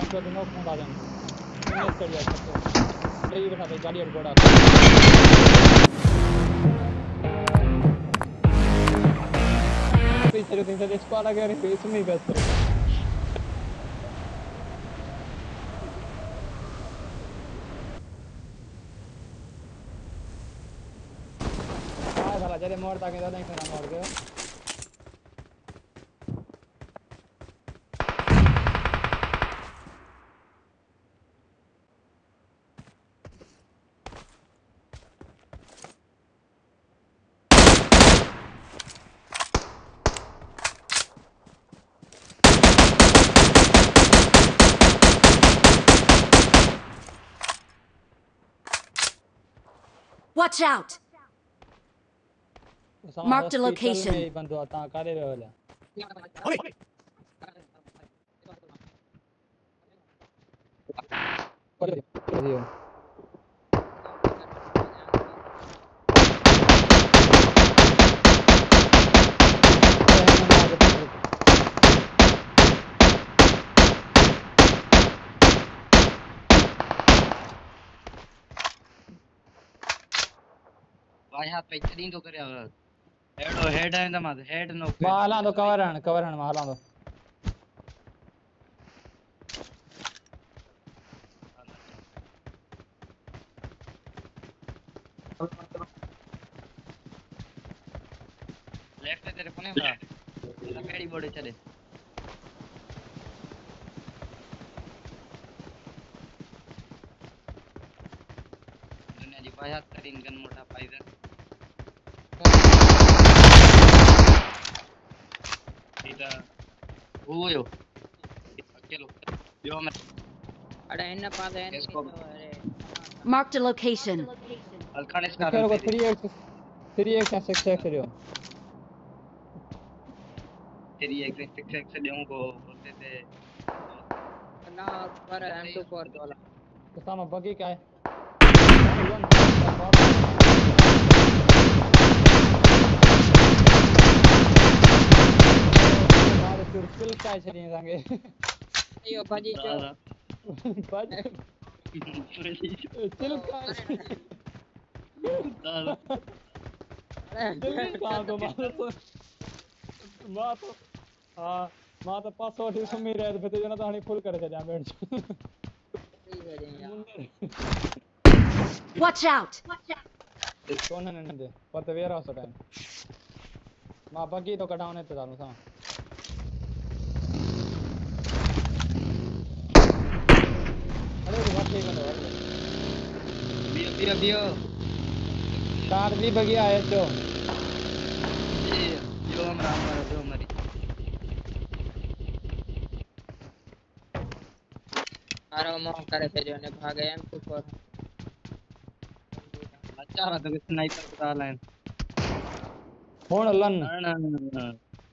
Bank को नोक मुंडा then इन्हें चढ़ जाए तो ले बैठा दे गाड़ी और घोड़ा तीन से स्क्वाड आ गया रे इसमें ही बस Ah, salah jadi mort tak kita tengok nak mort Watch out! Sama Mark the hospital location. में करे हेड हेड है ना मत हेड नो माला तो कवर हन कवर हन माला तो. लेफ़्ट है तेरे कोने में तेरा पेड़ी बोर्ड चले दुनिया जी हाथ करीन गन मोटा पाइदर अकेलो यो मैं अरे इन पादे इन इसको- अरे Marked a location. स्कार Kero ko 3x 3x x x. तेरी एक सिक्स एक्स देऊं को बोलते थे ना पर M24 वाला तो sama bagi का है. Skill काय छे सांगे. यो भाजी जो बज skill काय अरे काम तो मार तो मार तो हाँ मार तो पास और सुमी रहे थे तो जना तो हनी फुल करे जा बैठ ठीक है Watch out! कौन है नंदे? पर तो वेरा हो टाइम। माँ बगी तो कटाउने तो दानु सा है बियो बियो बियो कार भी बगी आए जो ये यो हमरा हमरा जो मरी मारो मोह करे थे जो ने भागे M24 अच्छा रहा तो स्नाइपर बता लाइन फ़ोन लन। ना ना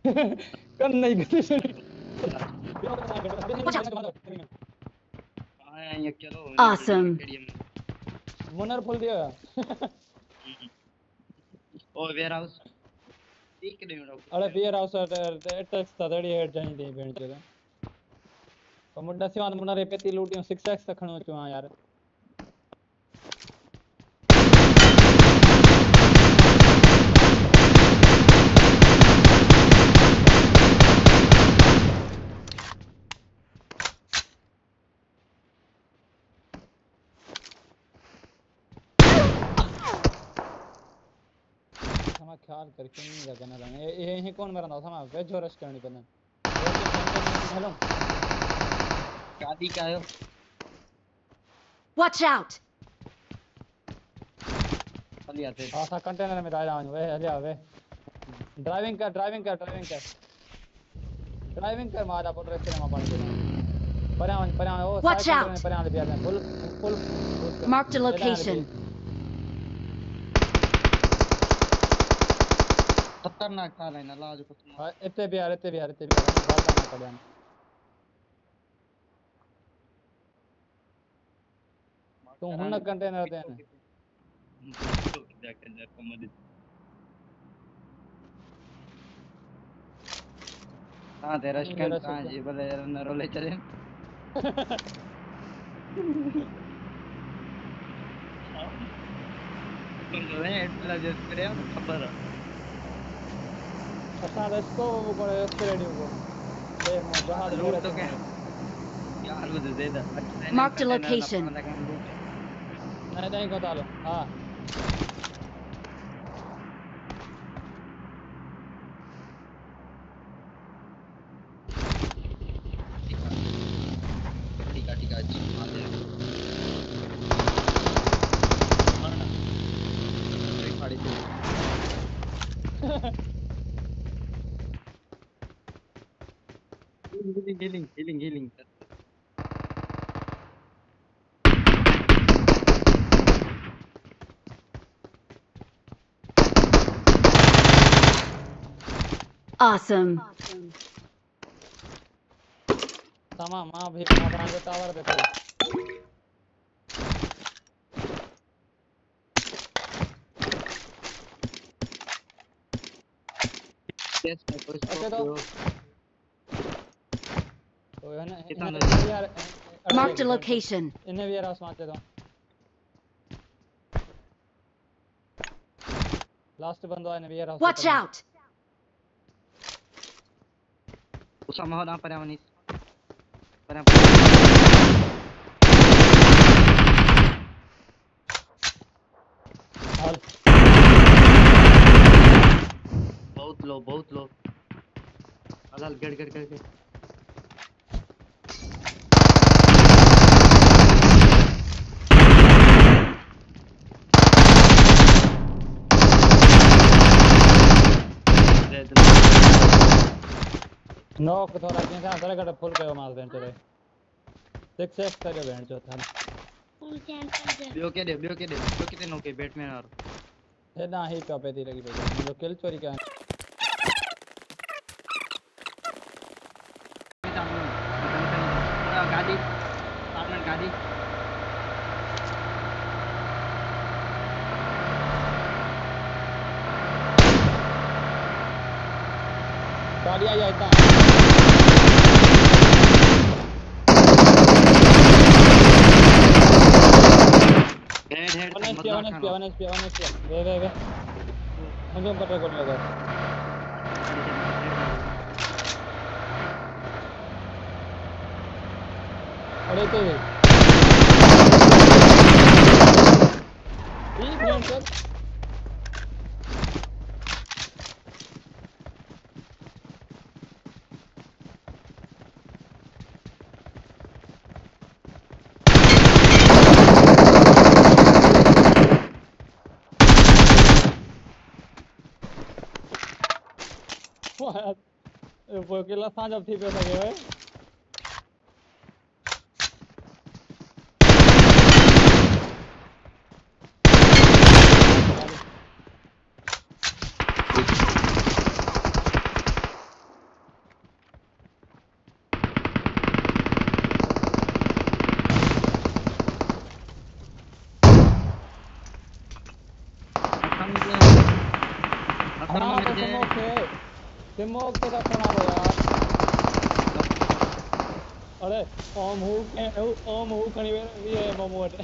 नहीं कर आया ये चलो Awesome. वनर फुल दिया। ओ वेयर हाउस ठीक नहीं हो अरे वेयर हाउस अटैक्स था तड़ी हेड जाने दे के तो मुंडा सिवान मुनर पेती लूटियो 6x तक खणो चो यार। समा ख्याल करके नहीं लगा ना लगा ये ये ये कौन मरना समा वेज और रश करनी पड़ना हेलो शादी का आयो Watch out! चली आते हाँ सा कंटेनर में डाला हूँ वे हले वे ड्राइविंग कर ड्राइविंग कर ड्राइविंग कर। ड्राइविंग कर मारा पुट रस्ते में पड़ गया परियाँ परियाँ ओ Watch साइकिल में out. परियाँ ले बिया फुल फुल Marked a location. खतरनाक था लाइन अल्लाह जो कुछ हाँ इतने भी आ रहे इतने भी यार इतने भी बात करना पड़ेगा तो हुन कंटेनर दे ने कंटेनर को मदद हाँ तेरा स्कैन कहाँ जी बोले यार नरो ले चले तो रे है इतना जस्ट करे खबर है कोन रस्ते रेडी हुओ ए मो जहाज़ लूट लूट तो क्या यार वो दे दे मार्क द लोकेशन नहीं नहीं बता लो। है। healing healing healing healing Awesome. sama ma bhi ma bange tower देखो yes मैं तो Okay, तो- है ना कितना यार Marked a location. इन्हें भी यार हाउस मारते दो लास्ट बंदा है भी यार house Watch out! Usama ho na para manis. Para हाल बहुत लो बहुत लो अलाल गड़ गड़ गड़ गड़ दे दे नॉक थोड़ा के साथ थोड़ा गड़ फुल कयो मार देन चले सिक्स एक्स करियो भेण जो। था के दे ॿियो के दे किथे कितने नोके बैटमैन और वारो ना ही कपे पे लगी पई जो किल चोरी कया पूरा गाड़ी अपार्टमेंट गाड़ी गाड़ी आई आई ता head head one H P one H P one H P one H P वे वे वे मुझे पता कोड लगा। अरे तो ये। ये भेण अकेला साँझ अब थी पे सके हाँ। तो स्मोक का सुना दो यार। अरे ओम हु ओम हु कहीं ये मोमोट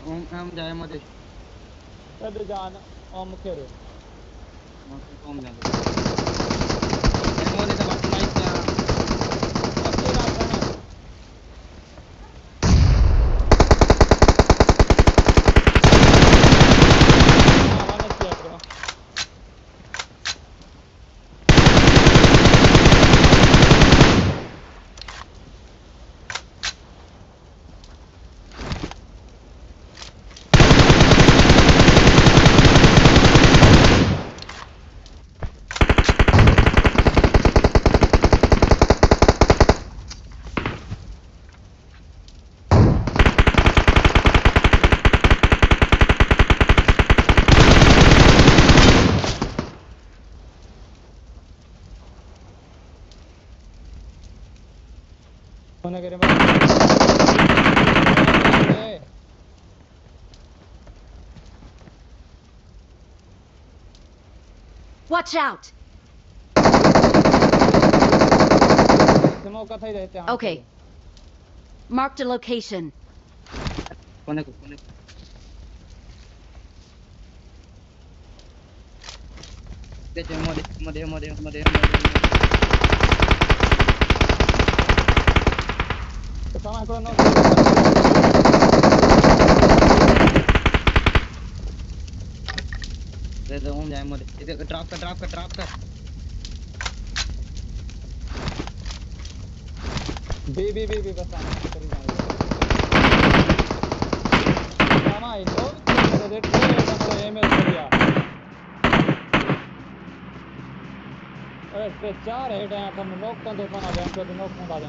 ओम हम जाए मते तब जान ओम खेरो। ओम जाए। मोमोट तो मत Watch out. Okay. Marked a location. दे दो हम जाए मोदे इधर ड्रॉप कर ड्रॉप कर ड्रॉप कर। बी बी बी बी, बस सामान करी जाओ सामान लो तो देख ले तो एमएस बढ़िया अरे ते चार हेड हैं अपन नॉक कर दो बना दे हमको नॉक मुड़ा दे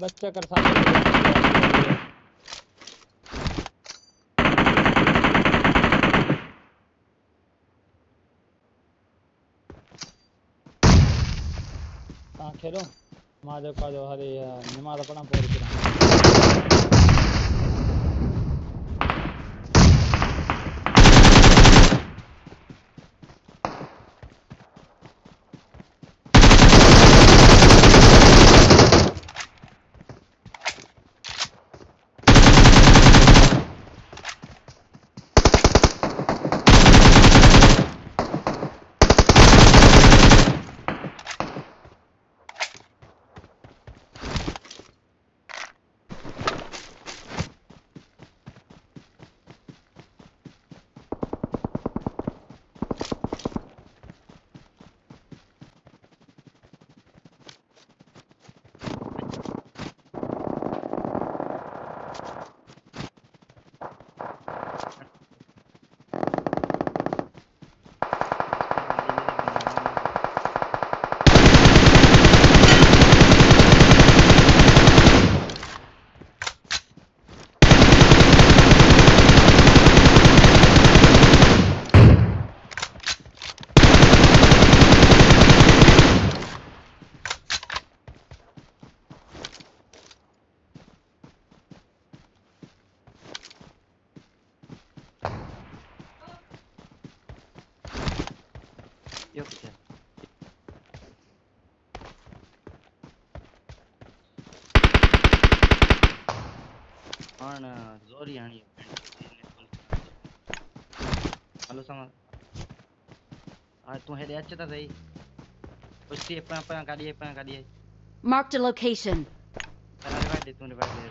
बच्चा कर सा हाँ खेलो। माँ का जो हरे निमाद पढ़ा पूरी तरह यो कुछ है पण जोरी आणि हॅलो सांगा आ तू हे द्यायचे तर जाई उसकी पण पण गाडी पण गाडी आहे Marked a location. करायला पाहिजे तुम्ही पाहिजे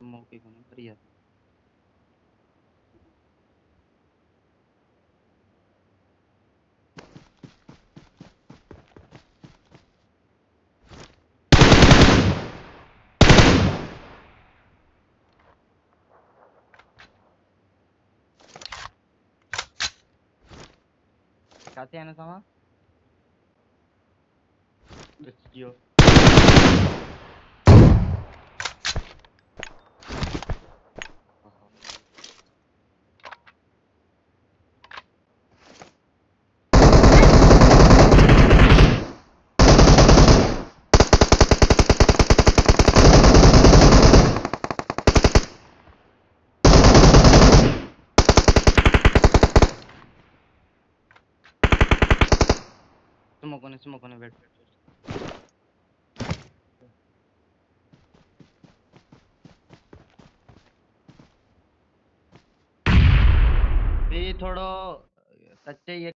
मौके को नहीं बढ़िया खाते हैं ना समा जियो स्मोक होने स्मोक ये थोड़ो कच्चे ये